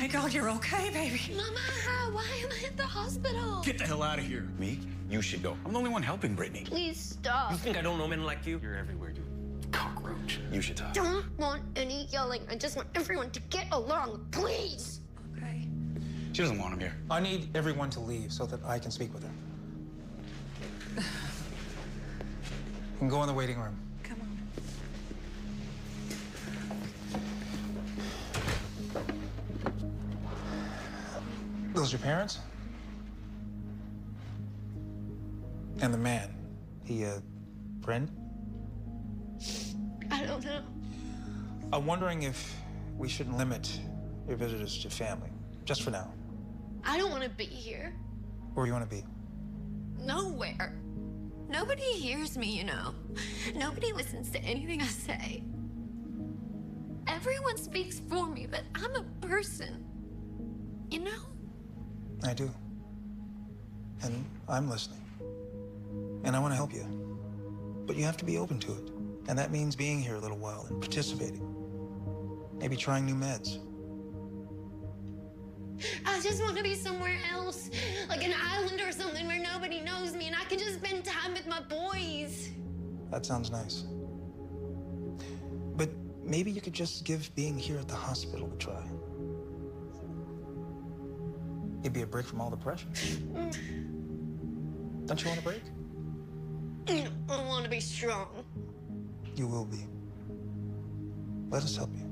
Thank God you're okay, baby. Mama, why am I at the hospital? Get the hell out of here. Me? You should go. I'm the only one helping Britney. Please stop. You think I don't know men like you? You're everywhere, you cockroach. You should talk. Don't want any yelling. I just want everyone to get along, please. Okay. She doesn't want him here. I need everyone to leave so that I can speak with her. You can go in the waiting room. Those your parents? And the man, he uh, a friend? I don't know. I'm wondering if we shouldn't limit your visitors to family, just for now. I don't want to be here. Where do you want to be? Nowhere. Nobody hears me, you know. Nobody listens to anything I say. Everyone speaks for me, but I'm a person. You know? I do. And I'm listening. And I want to help you. But you have to be open to it. And that means being here a little while and participating. Maybe trying new meds. I just want to be somewhere else, like an island or something where nobody knows me and I can just spend time with my boys. That sounds nice. But maybe you could just give being here at the hospital a try. It'd be a break from all the pressure. Mm. Don't you want a break? Mm, I want to be strong. You will be. Let us help you.